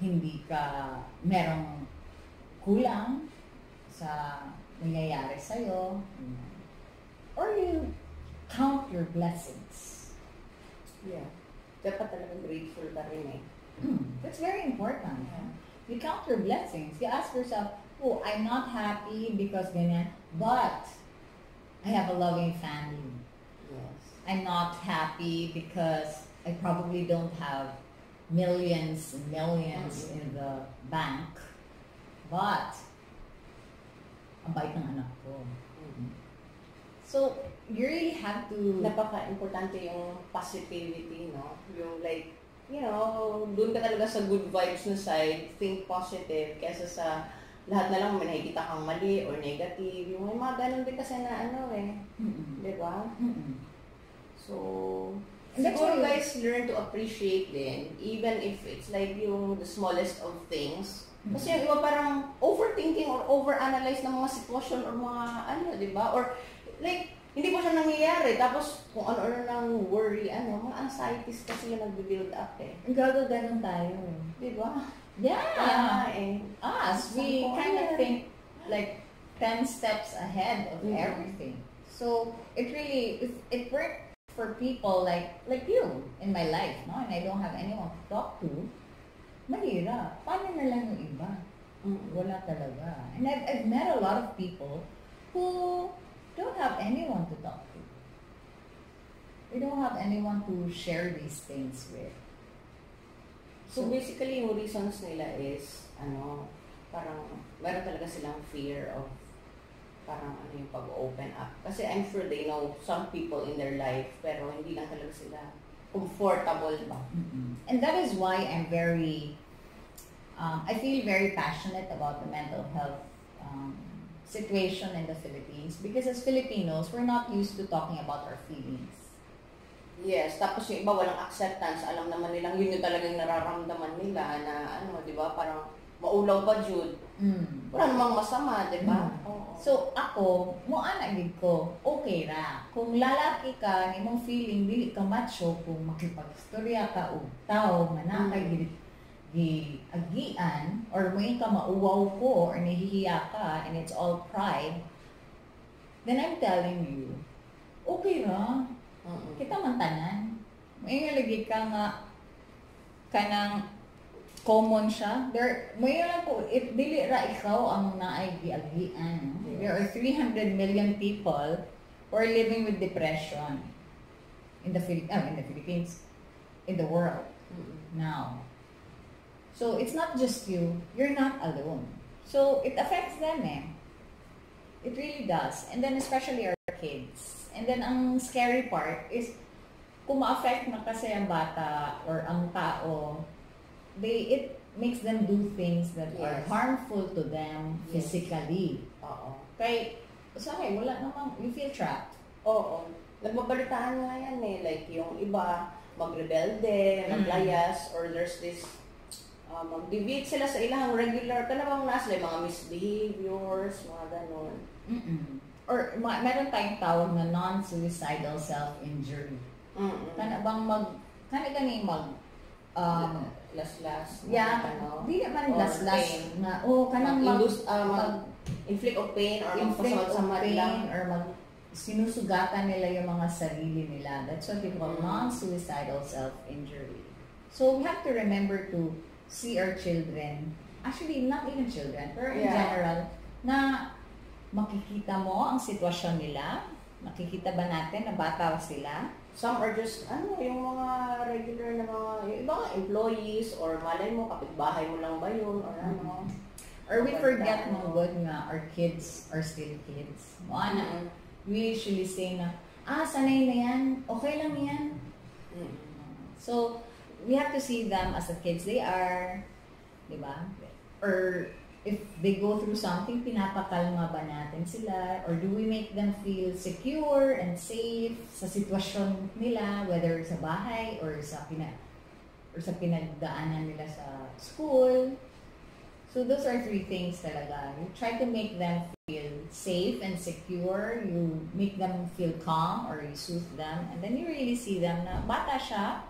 hindi ka merong kulang sa nangyayari sa'yo. Or you count your blessings. Yeah. Dapat talaga grateful ka rin eh. Hmm, that's very important. Yeah. You count your blessings. You ask yourself, oh, I'm not happy because ganyan, but I have a loving family. Yes. I'm not happy because I probably don't have millions and 1000000s in the bank. But, ang bait ng anak ko. Mm-mm. So, you really have to... Napaka-importante yung positivity, no? Yung like, you know, doon ka talaga sa good vibes na side, think positive, kesa sa lahat na lang may nakikita kang mali or negative. Yung may mga ganun din kasi na ano eh. Mm-mm. Di ba? So, siguro guys learn to appreciate din, even if it's like yung the smallest of things. Kasi yung iba parang overthinking or overanalyze ng mga sitwasyon or mga ano, di ba? Or like, hindi pa siya nangyayari. Tapos kung ano-ano ng worry, ano, mga anxieties kasi yung nag-build up eh. Gagaganon tayo. Di ba? Yeah. Kaya nga eh. us, we kind of think like 10 steps ahead of Mhm. everything. So it really, if it worked for people like like you in my life, no? And I don't have anyone to talk to, mahirap. Paano na lang yung iba? Mm. Wala talaga. And I've, I've met a lot of people who don't have anyone to talk to. They don't have anyone to share these things with. So basically, yung reasons nila is, ano, parang meron talaga silang fear of parang ano yung pag-open up. Kasi I'm sure they know some people in their life, pero hindi lang talaga sila comfortable ba? Mm-mm. And that is why I'm very, um, I feel very passionate about the mental health um, situation in the Philippines because as Filipinos, we're not used to talking about our feelings. Yes, tapos yung iba walang acceptance, alam naman nilang yun yung talagang nararamdaman nila na ano, di ba, parang maulaw pa Jude. Mm. Wala namang masama, di ba? Mm. Oo. So ako, mo ana gid ko, okay ra. Kung lalaki ka, imong feeling dili ka macho kung makipagstorya ka og tao nga na kay Mm. Gid giagian or may ka mauwaw ko or nahihiya ka and it's all pride, then I'm telling you, okay ra. Mm-mm. Kita man tanan. May lagi ka nga kanang common siya. There, may lang po, if dili ra ikaw ang naay giagian. no? There are 300 million people who are living with depression in the Phil- ah, in the Philippines, in the world Mm-mm. now. So it's not just you. You're not alone. So it affects them eh. It really does. And then especially our kids. And then ang scary part is kung ma-affect na kasi ang bata or ang tao, they it makes them do things that are Yes. harmful to them Yes. physically. Oo. Kay, sorry, wala namang, you feel trapped. Oo. Nagbabalitaan nga yan eh. Like yung iba, magrebelde, maglayas, or there's this uh, mag-deviate sila sa ilang regular, talagang nasa like, mga misbehaviors, mga ganon. Mm-mm. Or ma- meron tayong tawag na non-suicidal self-injury. Mm-mm. Kana bang mag, kana gani mag, um, Las-las. yeah, Ano, di naman las-las na, oh, kanang mag, uh, mag, mag-inflict of pain or inflict of magpasamad pain lang. or mag, sinusugatan nila yung mga sarili nila. That's what we call Mm. non-suicidal self-injury. So we have to remember to see our children, actually not even children, pero in Yeah. general, na makikita mo ang sitwasyon nila, makikita ba natin na bata sila, Some are just, ano, yung mga regular na mga, yung iba employees, or malay mo, kapitbahay mo lang ba yun, or ano. Or we forget tao. mo good nga our kids are still kids. Mo ana, Mm-mm. we usually say na, ah, sanay na yan, okay lang yan. Mm-mm. So, we have to see them as the kids they are, di ba? Or if they go through something, pinapakalma ba natin sila? Or do we make them feel secure and safe sa sitwasyon nila, whether sa bahay or sa pina or sa pinagdaanan nila sa school? So those are three things talaga. You try to make them feel safe and secure. You make them feel calm or you soothe them. And then you really see them na bata siya,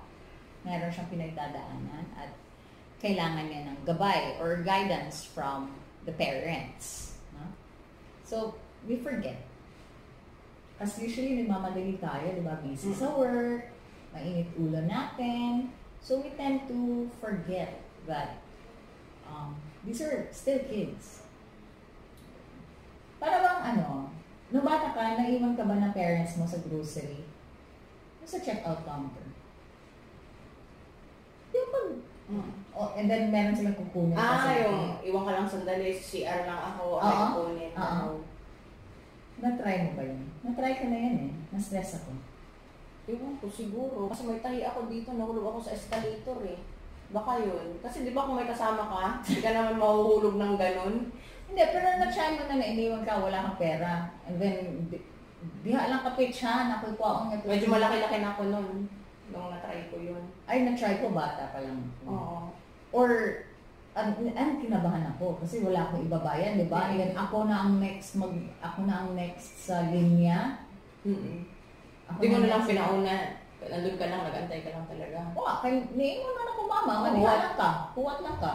meron siyang pinagdadaanan at kailangan niya ng gabay or guidance from the parents. No? So, we forget. Kasi usually nagmamadali tayo, di ba? Busy sa work, mainit ulo natin. So, we tend to forget that um, these are still kids. Para bang ano, nung bata ka, naiwan ka ba ng parents mo sa grocery? Sa checkout counter? Yung pag Mm. Oh, and then meron silang kukunin Ah, kasi. yung iwan ka lang sandali, CR lang ako, Oo. ay kukunin. Ano. Na-try mo ba yun? Na-try ko na yan eh. Na-stress ako. Ewan ko siguro. Kasi may tahi ako dito, nahulog ako sa escalator eh. Baka yun. Kasi di ba kung may kasama ka, hindi ka naman mahuhulog ng ganun. Hindi, pero na-try mo na na iniwan ka, wala kang pera. And then, di, diha lang kapit siya, nakukuha ko Medyo malaki-laki na ako nun. Nung na-try ko yun. Ay, na-try ko, bata pa lang. Oo. Or, ang, ang kinabahan ako kasi wala akong ibabayan, di ba? Mm. Then ako na ang next mag ako na ang next sa linya. Mm-mm. Ako Hindi mo na lang next- pinauna. Nandun ka lang, nag-antay ka lang talaga. Oo, kay niingon man ako mama, Oo. maniha lang ka, puwat lang ka.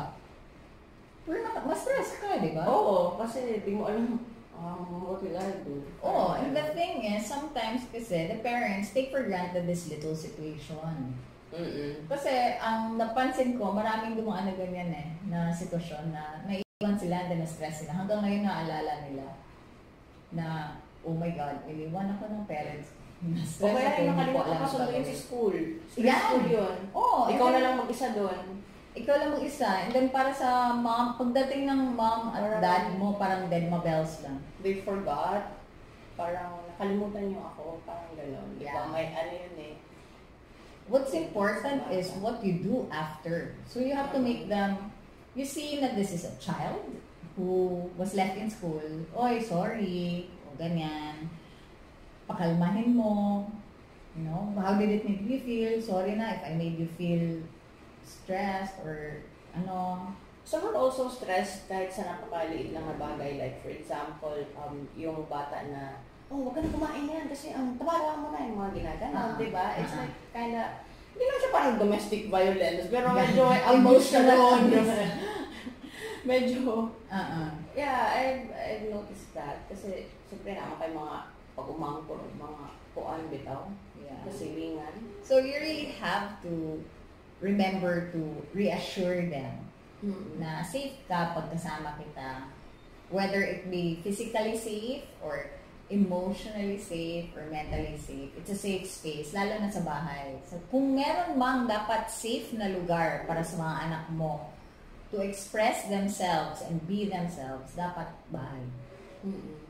Pero na, ma-stress ka, di ba? Oo, kasi di mo alam um, what will I do. Oh, and the thing is, sometimes kasi the parents take for granted this little situation. Mm-mm. Kasi ang napansin ko, maraming dumaan na ganyan eh, na sitwasyon na naiwan sila, then na-stress sila. Hanggang ngayon naalala nila na, oh my God, iniwan ako ng parents. O kaya nakalimutan ka sa gagawin. sa school. Yan. School yun. And Ikaw na lang mag-isa doon. Ikaw lang mag-isa. And then para sa mom, pagdating ng mom at dad mo, parang dead mabels lang. They forgot. Parang nakalimutan niyo ako. Parang gano'n. Yeah. May ano yun eh. What's important is what you do after. So you have to make them, you see that this is a child who was left in school. Oy, sorry. O ganyan. Pakalmahin mo. You know, how did it make you feel? Sorry na if I made you feel stressed or ano. Some are also stressed kahit sa napakaliit lang na bagay. Like for example, um, yung bata na, oh, wag ka na kumain yan kasi ang tabara mo na yung mga ginaganon, Ah, di ba? It's ah. like kinda, hindi lang siya parang domestic violence, pero medyo Emotional medyo, Uh-uh. yeah, I've, I've noticed that. Kasi, siyempre naman kay mga pag umangkor, mga kuan bitaw, Yeah. kasilingan. So you really have to remember to reassure them na safe ka pag kasama kita. Whether it be physically safe or emotionally safe or mentally safe. It's a safe space, lalo na sa bahay. So, kung meron mang dapat safe na lugar para sa mga anak mo to express themselves and be themselves, dapat bahay. Mm-mm.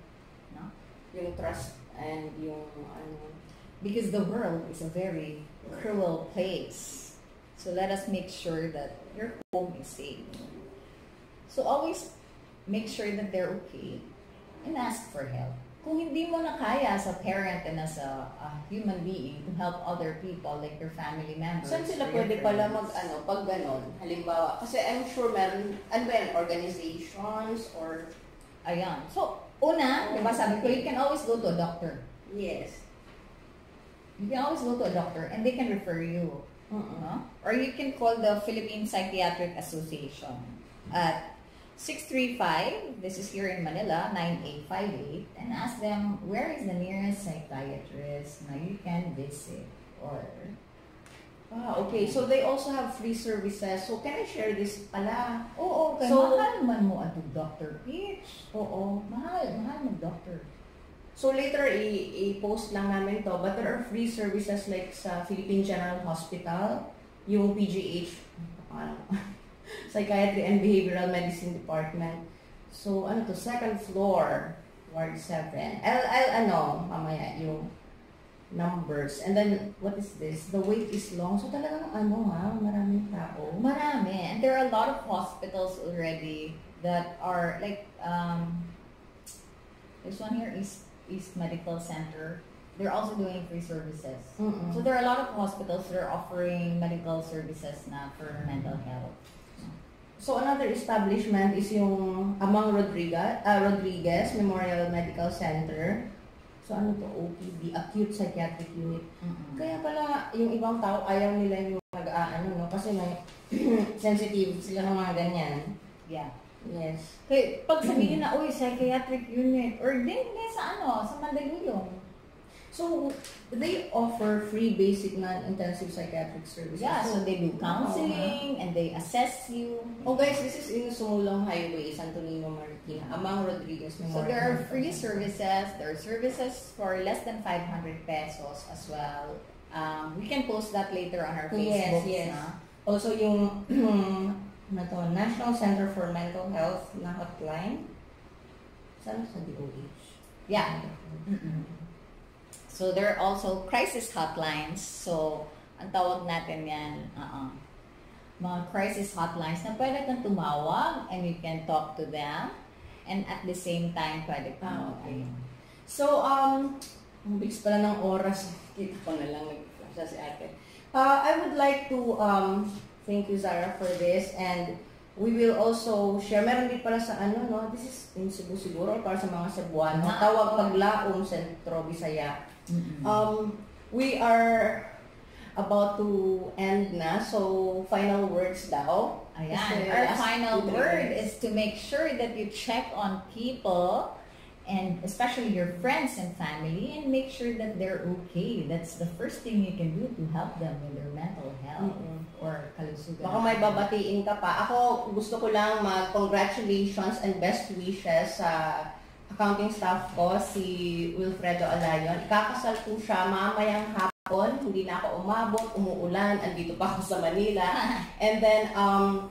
No? Yung trust and yung ano, Because the world is a very cruel place. So let us make sure that your home is safe. So always make sure that they're okay and ask for help. Kung hindi mo na kaya as a parent and as a, a human being to help other people like your family members. Saan sila pwede pala mag, ano, pag ganon? Halimbawa, kasi I'm sure meron, ano ba yan, organizations or... Ayan. So, una, di ba sabi ko, you can always go to a doctor. Yes. You can always go to a doctor and they can refer you. No? Or you can call the Philippine Psychiatric Association at 635, this is here in Manila, 9858, and ask them where is the nearest psychiatrist na you can visit. Or, Ah, okay. So they also have free services. So can I share this pala? oo, kay So- mahal man mo at Dr. Peach. Oo. Mahal, mahal mag-doctor. So later, i-post lang namin to. But there are free services like sa Philippine General Hospital, yung PGH, Psychiatry and Behavioral Medicine Department. So ano to, second floor, Ward 7. I'll, I'll ano, mamaya, yung numbers. And then, what is this? The wait is long. So talagang ano ha, maraming tao. Marami. And there are a lot of hospitals already that are like, um, there's one here, East, East Medical Center. They're also doing free services. Mm-mm. So there are a lot of hospitals that are offering medical services na for mental health. So another establishment is yung Amang Rodriguez, uh, Rodriguez Memorial Medical Center. So ano to, OPD, Acute Psychiatric Unit. Kaya pala yung ibang tao ayaw nila yung nag-aano, no? Kasi may sensitive sila ng mga ganyan. Yeah. Yes. Kaya pag sabihin na, uy, psychiatric unit, or din, din sa ano, sa Mandaluyong. So, they offer free basic non-intensive psychiatric services. Yeah, so they do counseling, and they assess you. Oh guys, this is in Sumulong Highway, Santo Niño, Marikina. Amang Rodriguez So Memorial. there are free services. There are services for less than 500 pesos as well. Um, we can post that later on our Yes, Facebook. yes. na. Also yung ano to, National Center for Mental Health na hotline. Saan sa DOH? Yeah. So there are also crisis hotlines. So ang tawag natin yan, uh mga crisis hotlines na pwede kang tumawag and you can talk to them. And at the same time, pwede kang Ah, okay. So, um, ang bilis pala ng oras. Kita ko na lang nag-flash si ate. Uh, I would like to um, thank you, Zara, for this. And we will also share. Meron din pala sa ano, no? This is in Cebu siguro, para sa mga Cebuano. Ah, Tawag oo. Paglaom, Centro, Bisaya. Um, we are about to end na. So, final words daw. Ayan. Our final word is to make sure that you check on people and especially your friends and family and make sure that they're okay. That's the first thing you can do to help them with their mental health Mm-mm. or kalusugan. Baka may babatiin ka pa. Ako, gusto ko lang mag-congratulations and best wishes sa accounting staff ko, si Wilfredo Alayon. Ikakasal po siya mamayang hapon. Hindi na ako umabot, umuulan, andito pa ako sa Manila. And then, um,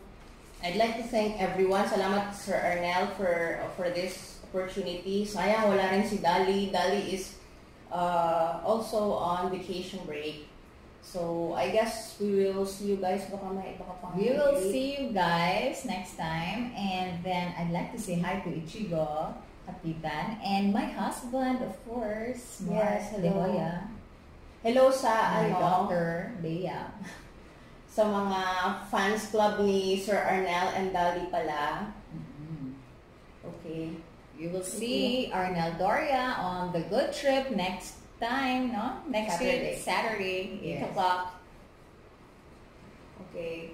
I'd like to thank everyone. Salamat Sir Arnel for for this opportunity. Sayang wala rin si Dali. Dali is uh, also on vacation break. So, I guess we will see you guys. Baka may baka pang We will see you guys next time. And then I'd like to say hi to Ichigo, Kapitan, and my husband, of course, Mark Yes, hello. Lehoya, Hello sa my ano, daughter, Bea. sa mga fans club ni Sir Arnel and Dali pala. Mhm. Okay. You will see Arnold Arnel Doria on the good trip next time, no? Next Saturday. week, Saturday, yes. 8 o'clock. Okay.